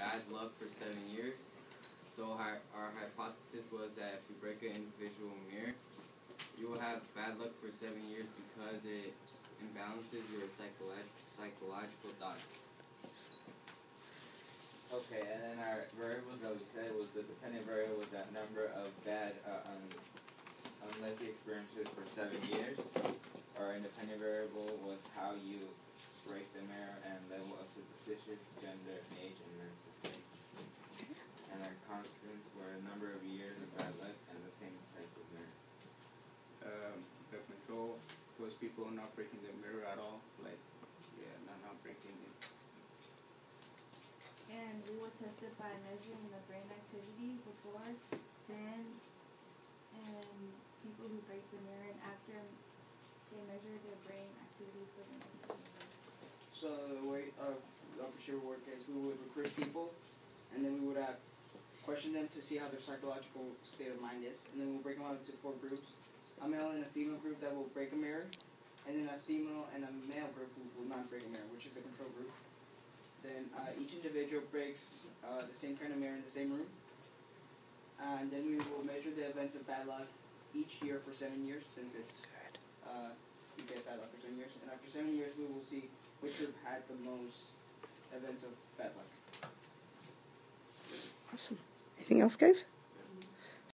bad luck for seven years. So our, our hypothesis was that if you break an individual mirror, you will have bad luck for seven years because it imbalances your psycholo- psychological thoughts. Okay, and then our variables that we said was the dependent variable was that number of bad, uh, un, unlucky experiences for seven years. Our independent variable was how you break the mirror and level of superstitious, gender, and age, and mental state. And our constants were a number of years of bad luck and the same type of mirror. Um, the control was people are not breaking the mirror at all, like, yeah, not, not breaking it. And we would test it by measuring the brain activity before, then, and people who break the mirror and after they measure their brain activity for the next seven years. So the way uh, the officer would work is we would recruit people, and then we would uh, question them to see how their psychological state of mind is, and then we'll break them out into four groups: a male and a female group that will break a mirror, and then a female and a male group who will not break a mirror, which is a control group. Then uh, each individual breaks uh, the same kind of mirror in the same room, and then we will measure the events of bad luck each year for seven years, since it's uh, you get bad luck for seven years, and after seven years we will see which group had the most events of bad luck. Awesome. Anything else, guys?